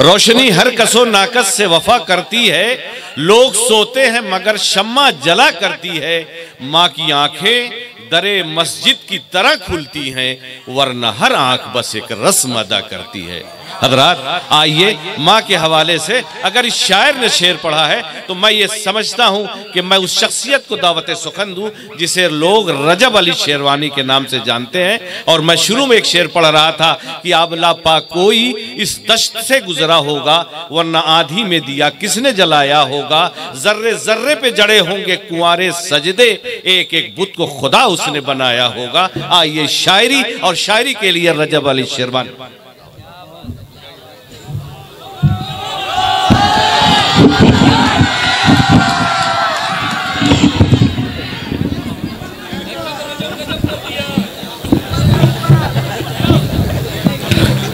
रोशनी हर कसो नाकस से वफा करती है। लोग सोते हैं मगर शम्मा जला करती है। माँ की आँखें दरे मस्जिद की तरह खुलती हैं, वरना हर आँख बस एक रस्म अदा करती है। हजरात, आइए माँ के हवाले से, अगर इस शायर ने शेर पढ़ा है तो मैं ये समझता हूँ कि मैं उस शख्सियत को दावत सुखन दूँ जिसे लोग रजब अली शेरवानी के नाम से जानते हैं, और मैं शुरू में एक शेर पढ़ रहा था कि आबला पा कोई इस दश्त से गुजरा होगा, वरना आधी में दिया किसने जलाया होगा, जर्रे जर्रे पे जड़े होंगे कुंवारे सजदे एक एक बुत को खुदा उसने बनाया होगा। आइए शायरी, और शायरी के लिए रजब अली शेरवानी।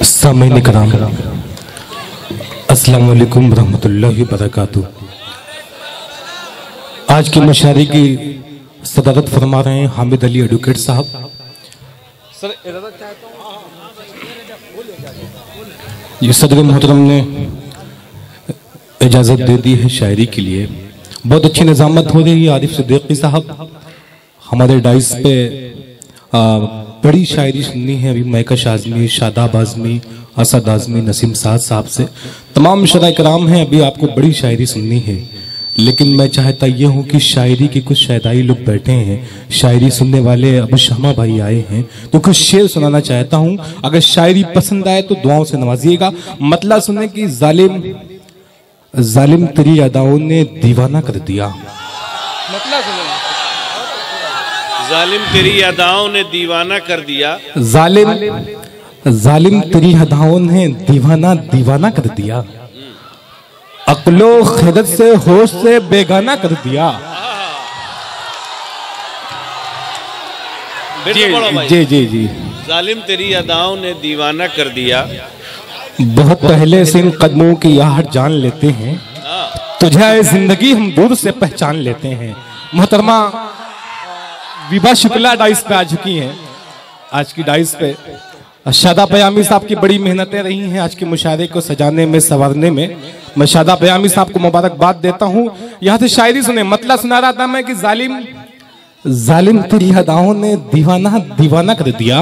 सामीन कराम अस्सलाम वालेकुम रहमतुल्लाहि वबरकातुहू। आज की मशारी की सदारत फरमा रहे हैं हामिद अली एडवोकेट साहब। ये सदर मोहतरम ने इजाज़त दे दी है शायरी के लिए। बहुत अच्छी निजामत हो रही है आरिफ सिद्दीकी साहब। हमारे डाइस पे आ, बड़ी शायरी सुननी है अभी मैकश आजमी शादाब आजमी असद आजमी नसीम साद साहब से। तमाम शरा कराम हैं अभी आपको बड़ी शायरी सुननी है। लेकिन मैं चाहता ये हूँ कि शायरी के कुछ शायदाई लोग बैठे हैं। शायरी सुनने वाले अबू शमा भाई आए हैं। तो कुछ शेर सुनाना चाहता हूँ। अगर शायरी पसंद आए तो दुआओं से नवाजिएगा। मतलब सुनने की जालिम जालिम तेरी अदाओं ने दीवाना कर दिया। मतलब जालिम तेरी अदाओं ने दीवाना कर दिया। जालिम जालिम तेरी अदाओं ने दीवाना दीवाना कर दिया। अकलो खिदत से होश से बेगाना कर दिया। जी जी जी जी। जालिम तेरी अदाओं ने दीवाना कर दिया। बहुत पहले से इन कदमों की आहट जान लेते हैं। तुझे ज़िंदगी हम दूर से पहचान लेते हैं। मोहतरमा, विभा शुक्ला डाइस पे आ चुकी हैं। आज की डाइस पे शादा पयामी साहब की बड़ी मेहनतें रही हैं आज के मुशायरे को सजाने में, संवारने में। मैं शादा पयामी साहब को मुबारकबाद देता हूँ। यहाँ से शायरी सुने मतलब सुना रहा था मैं कि जालिम जालिम तेरी हदाओं ने दीवाना दीवाना कर दिया।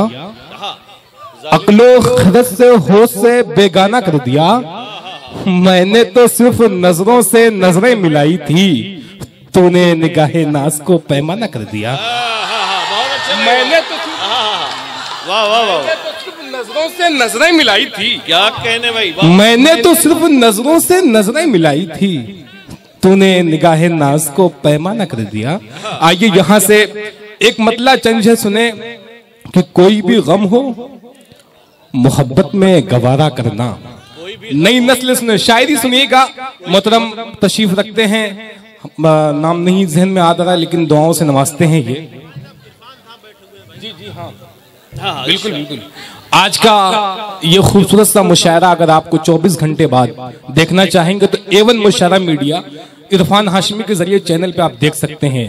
अकलो खरत से होश से बेगाना कर दिया। मैंने तो सिर्फ़ नज़रों से नज़रें मिलाई थी। तूने निगाहे नाज को पैमाना कर दिया। मैंने तो वाह वाह वाह नज़रों से नज़रें मिलाई थी। क्या कहने भाई मैंने तो सिर्फ़ नज़रों से नज़रें मिलाई थी। तूने निगाहे नाज को पैमाना कर दिया। आइए यहाँ से एक मतला चंज है सुने कि कोई भी गम हो मोहब्बत में गवारा करना। नई नस्ल सुने शायरी सुनिएगा, मोहतरम तशरीफ़ रखते हैं। नाम नहीं जहन में आ रहा लेकिन दुआओं से नवाजते हैं ये। जी जी हाँ। बिल्कुल बिल्कुल। आज का ये खूबसूरत सा मुशायरा, अगर आपको 24 घंटे बाद देखना चाहेंगे तो एवन मुशायरा मीडिया इरफान हाशमी के ज़रिए चैनल पे आप देख सकते हैं।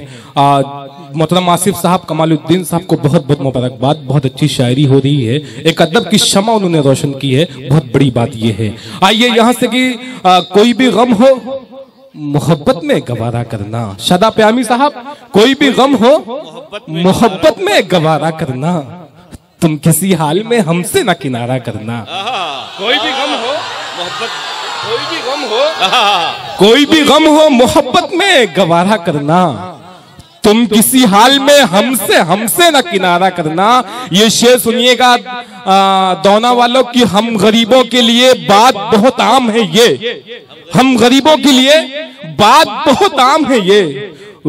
मोहतरम आसिफ साहब कमालुद्दीन साहब को बहुत बहुत मुबारकबाद बहुत अच्छी शायरी हो रही है। एक अदब की क्षमा उन्होंने रोशन की है बहुत बड़ी बात यह है। आइए यहाँ से कि आ, कोई भी गम हो मोहब्बत में गवारा करना। शदा प्यामी साहब कोई भी गम हो मोहब्बत में गवारा करना। तुम किसी हाल में हमसे ना किनारा करना। कोई भी गम हो मोहब्बत कोई भी गम हो कोई भी गम हो मोहब्बत में गवारा करना तुम किसी हाल में हमसे हमसे ना किनारा करना ये शेर सुनिएगा दौना वालों की हम गरीबों के लिए बात बहुत आम है ये हम गरीबों के लिए बात बहुत आम है ये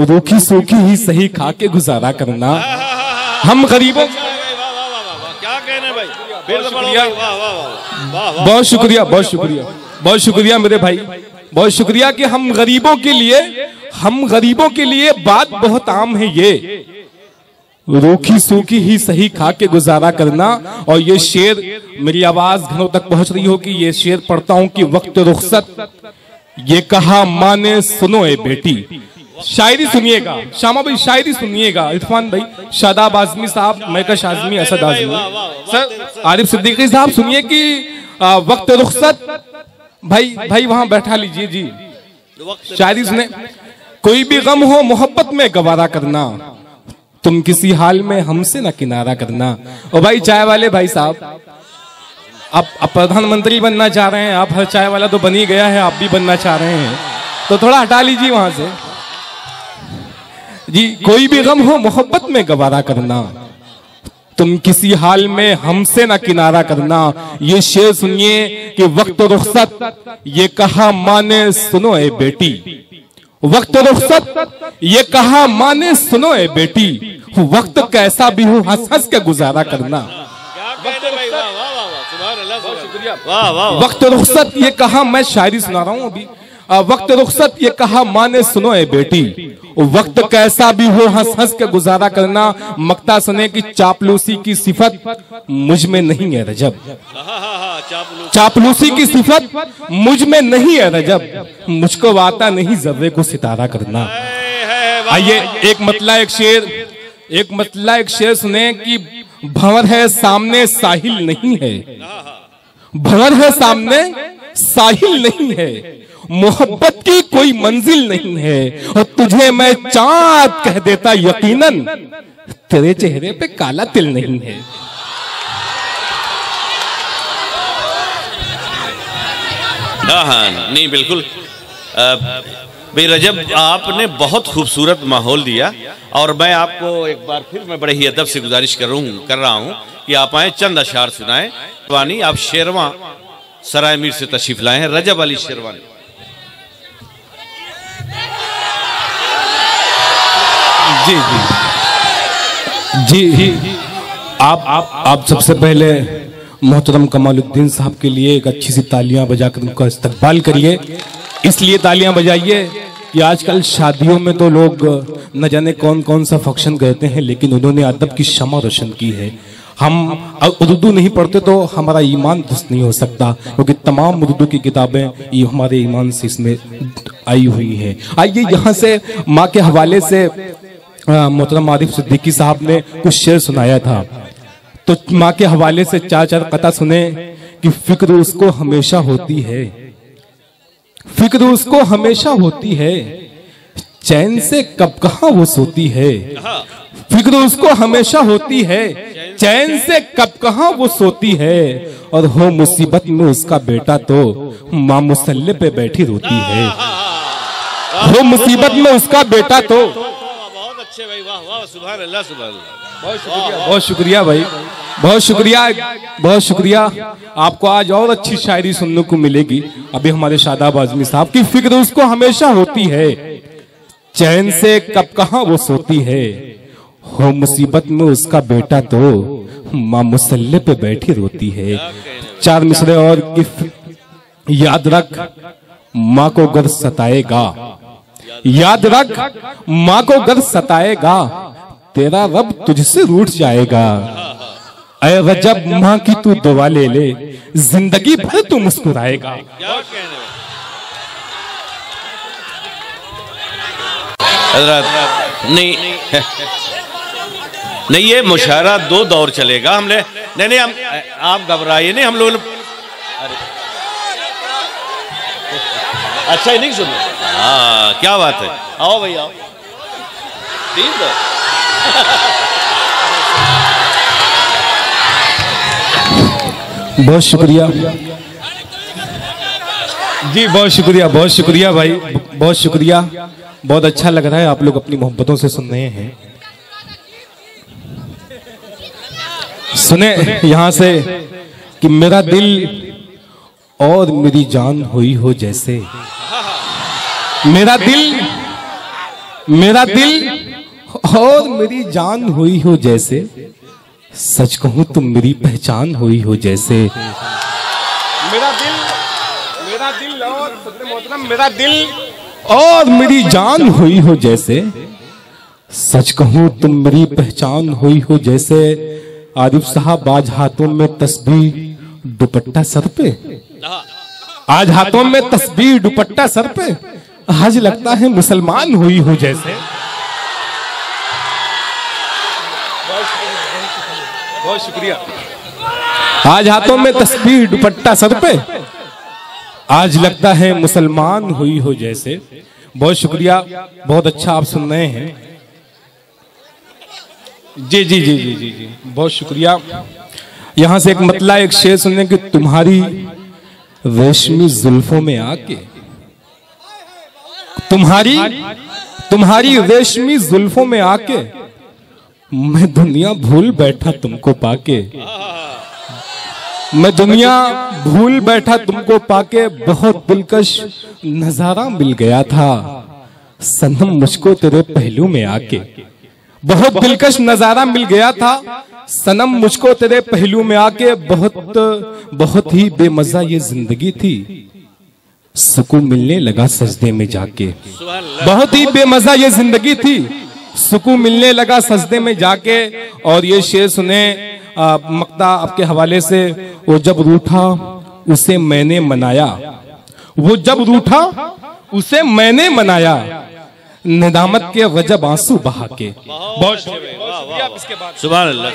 रूखी सूखी ही सही खा के गुजारा करना हम गरीबों क्या कहने भाई तो बहुत शुक्रिया बहुत शुक्रिया बहुत शुक्रिया मेरे भाई। बहुत शुक्रिया कि हम गरीबों के लिए, हम गरीबों के लिए बात बहुत आम है ये। रूखी सूखी ही सही खा के गुजारा करना और ये शेर मेरी आवाज़ घरों तक पहुँच रही हो कि ये शेर पढ़ता हूँ कि वक्त रुखसत। ये कहा माँ ने सुनो ए बेटी। शायरी सुनिएगा। श्यामा भाई, शायरी सुनिएगा। इरफान भाई, शादाब आजमी साहब मैकश आजमी असद आजमी। सर, आरिफ सिद्दीकी साहब सुनिए कि वक्त रुखसत। भाई भाई वहाँ बैठा लीजिए जी। शायद शायरी सुने कोई भी गम हो मोहब्बत में गवारा करना। तुम किसी हाल में हमसे ना किनारा करना। ओ भाई चाय वाले भाई साहब आप आप प्रधानमंत्री बनना चाह रहे हैं आप हर चाय वाला तो बन ही गया है आप भी बनना चाह रहे हैं। तो थोड़ा हटा लीजिए वहाँ से। जी कोई भी गम हो मोहब्बत में गवारा करना। तुम किसी हाल में हमसे ना किनारा करना। ये शेर सुनिए कि वक्त रुखसत, ये कहा माने सुनो ए बेटी। वक्त रुखसत, ये कहा माने सुनो ए बेटी। वक्त कैसा भी हो हंस हंस के गुजारा करना। वक्त रुखसत, ये कहा मैं शायरी सुना रहा हूँ अभी। वक्त रुखसत ये कहा, माने सुनो ए बेटी, वक्त कैसा भी हो, हंस हंस के गुजारा करना, मक्ता सुने की चापलूसी की सिफत मुझमें नहीं है रजब। चापलूस की सिफत मुझमें नहीं है रजब, मुझको आता नहीं जर्रे को सितारा करना। आइए, एक मतला, एक शेर, एक मतला, एक शेर सुने कि भंवर है सामने, साहिल नहीं है। भंवर है सामने, साहिल नहीं है। मोहब्बत की कोई मंजिल नहीं है और तुझे मैं चाँद कह देता यकीनन, तेरे चेहरे पे काला तिल नहीं है। हाँ हाँ नहीं, बिल्कुल। भाई रजब, आपने बहुत खूबसूरत माहौल दिया और मैं आपको एक बार फिर मैं बड़े ही अदब से गुजारिश कर रहा कर रहा हूँ कि आप आए, चंद अशार सुनाएँ। वानी आप शेरवा सराय मीर से तशरीफ़ लाए हैं, रजब अली शेरवानी। जी जी। जी आप आप आप सबसे पहले मोहतरम कमालुद्दीन साहब के लिए एक अच्छी सी तालियाँ बजाकर उनका इस्तकबाल करिए। इसलिए तालियाँ बजाइए कि आजकल शादियों में तो लोग न जाने कौन कौन सा फ़ंक्शन करते हैं, लेकिन उन्होंने अदब की क्षमा रोशन की है। हम उर्दू नहीं पढ़ते तो हमारा ईमान दुरुस्त नहीं हो सकता, क्योंकि तमाम उर्दू की किताबें ये हमारे ईमान से इसमें आई हुई है। आइए यहाँ से माँ के हवाले से मोहतरम आरिफ सिद्दीकी साहब ने कुछ शेर सुनाया था। तो माँ के हवाले से चार चार कथा सुने कि फ़िक्र उसको हमेशा होती है। फ़िक्र उसको हमेशा होती है। चैन से कब कहा वो सोती है? फ़िक्र उसको हमेशा होती है। चैन से कब कहा वो सोती है? और हो मुसीबत में उसका बेटा तो माँ मुसल्ले पे बैठी रोती है। हो मुसीबत में उसका बेटा तो अच्छे भाई वाह वाह सुबह अल्लाह सुबह बहुत शुक्रिया। भाई। बहुत शुक्रिया बहुत शुक्रिया। आपको आज और अच्छी शायरी सुनने को मिलेगी। अभी हमारे शादाब आजमी साहब की फ़िक्र उसको हमेशा होती है। चैन से कब कहा वो सोती है? हो मुसीबत में उसका बेटा तो माँ मुसल्ले पे बैठी रोती है। चार मिसरे और याद रख माँ को गर सताएगा। याद रख, माँ को गर सताएगा, तेरा रब तुझसे रूठ जाएगा। अय रजब, माँ की तू दुआ ले ले, ज़िंदगी भर तू मुस्कुराएगा। नहीं नहीं, ये मुशायरा दो दौर चलेगा, हमने, नहीं नहीं, हम, आप घबराइए नहीं, हम लोग, अरे अच्छा ही नहीं सुन हाँ क्या बात है? आओ भाई आओ ठीक है बहुत शुक्रिया। जी बहुत शुक्रिया बहुत शुक्रिया भाई बहुत शुक्रिया। बहुत अच्छा लग रहा है आप लोग अपनी मोहब्बतों से सुन रहे हैं। सुने यहाँ से कि मेरा दिल और मेरी जान हुई हो जैसे। मेरा दिल मेरा दिल और मेरी जान हुई हो जैसे। सच कहूँ तुम मेरी पहचान हुई हो जैसे। मेरा दिल मेरा दिल और मेरा दिल और मेरी जान हुई हो जैसे। सच कहूँ तुम मेरी पहचान हुई हो जैसे। आरिफ साहब आज हाथों में तस्बीह दुपट्टा सर पे? आज हाथों में तस्बीह दुपट्टा सर पे? आज लगता है मुसलमान हुई हो जैसे। बहुत शुक्रिया। आज हाथों में तस्वीर दुपट्टा सर पे। आज लगता है मुसलमान हुई हो जैसे। बहुत शुक्रिया बहुत अच्छा आप सुन रहे हैं। जी जी जी जी जी जी बहुत शुक्रिया। यहाँ से एक मतला एक शेर सुनने की तुम्हारी रेशमी जुल्फों में आके तुम्हारी तुम्हारी रेशमी जुल्फों में आके मैं दुनिया भूल बैठा तुमको पाके। मैं दुनिया भूल बैठा तुमको पाके, बहुत दिलकश नज़ारा मिल गया था। सनम मुझको तेरे पहलू में आके। बहुत दिलकश नज़ारा मिल गया था। सनम मुझको तेरे पहलू में आके, बहुत बहुत ही बेमजा ये ज़िंदगी थी। सुकून मिलने लगा सजदे में जाके। बहुत ही बेमजा ये ज़िंदगी थी। सुकून मिलने लगा सजदे में जाके और ये शेर सुने मक्ता आपके हवाले से वो जब रूठा उसे मैंने मनाया। वो जब रूठा उसे मैंने मनाया। निदामत के वजब आँसू बहा के बहुत सुबह अल्लाह।